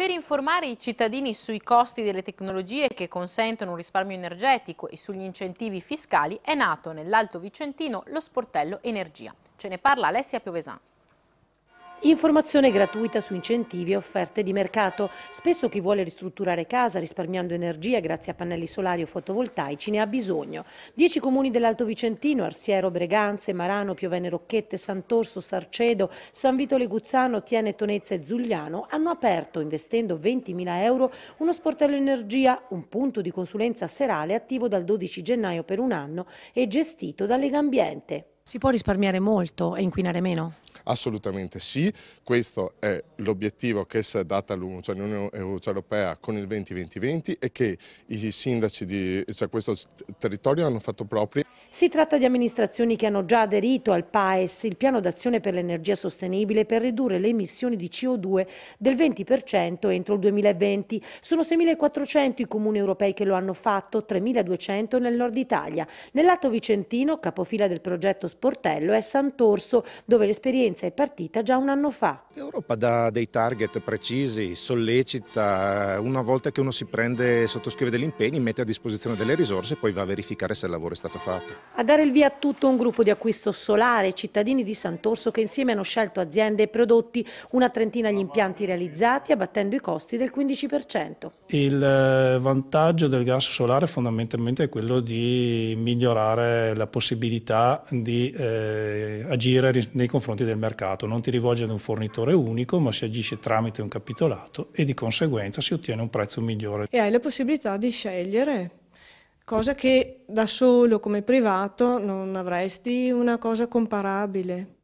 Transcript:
Per informare i cittadini sui costi delle tecnologie che consentono un risparmio energetico e sugli incentivi fiscali è nato nell'Alto Vicentino lo sportello Energia. Ce ne parla Alessia Piovesan. Informazione gratuita su incentivi e offerte di mercato. Spesso chi vuole ristrutturare casa risparmiando energia grazie a pannelli solari o fotovoltaici ne ha bisogno. Dieci comuni dell'Alto Vicentino, Arsiero, Breganze, Marano, Piovene Rocchette, Sant'Orso, Sarcedo, San Vito Leguzzano, Tiene, Tonezza e Zugliano hanno aperto, investendo 20.000 euro, uno sportello energia, un punto di consulenza serale attivo dal 12 gennaio per un anno e gestito da Legambiente. Si può risparmiare molto e inquinare meno? Assolutamente sì, questo è l'obiettivo che si è data l'Unione Europea con il 2020-2020 e che i sindaci di cioè questo territorio hanno fatto propri. Si tratta di amministrazioni che hanno già aderito al PAES, il piano d'azione per l'energia sostenibile per ridurre le emissioni di CO2 del 20% entro il 2020. Sono 6.400 i comuni europei che lo hanno fatto, 3.200 nel nord Italia. Nell'Alto Vicentino, capofila del progetto Sportello, è Sant'Orso, dove l'esperienza è partita già un anno fa. L'Europa dà dei target precisi, sollecita, una volta che uno si prende, sottoscrive degli impegni, mette a disposizione delle risorse e poi va a verificare se il lavoro è stato fatto. A dare il via a tutto un gruppo di acquisto solare, cittadini di Sant'Orso che insieme hanno scelto aziende e prodotti, una trentina gli impianti realizzati abbattendo i costi del 15%. Il eh, vantaggio del gas solare fondamentalmente è quello di migliorare la possibilità di eh, agire nei confronti del mercato, non ti rivolgi ad un fornitore unico ma si agisce tramite un capitolato e di conseguenza si ottiene un prezzo migliore. E hai la possibilità di scegliere cosa che da solo come privato non avresti una cosa comparabile.